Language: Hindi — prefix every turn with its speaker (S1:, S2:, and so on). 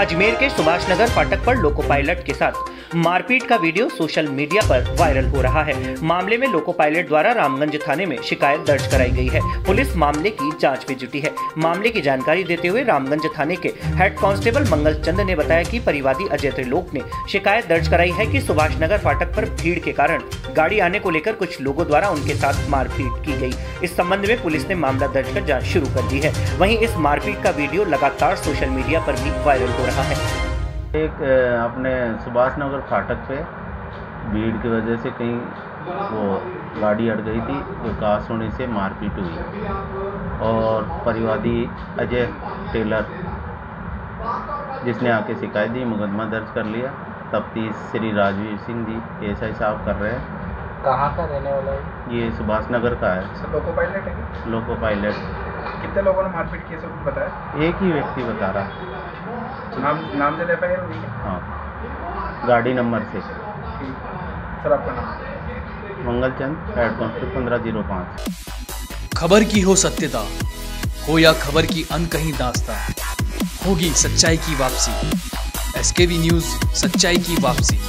S1: अजमेर के सुभाष नगर फाटक पर लोको पायलट के साथ मारपीट का वीडियो सोशल मीडिया पर वायरल हो रहा है। मामले में लोको पायलट द्वारा रामगंज थाने में शिकायत दर्ज कराई गई है। पुलिस मामले की जाँच में जुटी है। मामले की जानकारी देते हुए रामगंज थाने के हेड कांस्टेबल मंगल चंद ने बताया कि परिवादी अजय त्रिलोक ने शिकायत दर्ज कराई है कि सुभाष नगर फाटक पर भीड़ के कारण गाड़ी आने को लेकर कुछ लोगों द्वारा उनके साथ मारपीट की गई। इस संबंध में पुलिस ने मामला दर्ज कर जाँच शुरू कर दी है। वहीं इस मारपीट का वीडियो लगातार सोशल मीडिया पर भी वायरल हो रहा है।
S2: एक अपने सुभाष नगर फाटक पे भीड़ की वजह से कहीं वो गाड़ी अड़ गई थी विकास होने से मारपीट हुई। और परिवादी अजय टेलर जिसने आके शिकायत दी मुकदमा दर्ज कर लिया। तफ्तीश श्री राजवीर सिंह जी एस आई साहब कर रहे हैं।
S3: कहाँ का रहने वाला है?
S2: ये सुभाष नगर का है।
S4: लोको पायलट है
S2: लोको पायलट।
S4: कितने लोगों ने मारपीट की सब बताया?
S2: एक ही व्यक्ति बता रहा। है
S4: नाम नाम से एफ़ आई आर हुई है।
S2: हाँ गाड़ी नंबर से।
S4: ठीक। सर आपका नाम?
S2: मंगलचंद हेड कांस्टेबल पंद्रह ज़ीरो पाँच।
S5: खबर की हो सत्यता हो या खबर की अनकही दास्ता होगी सच्चाई की वापसी। एसकेवी न्यूज़ सच्चाई की वापसी।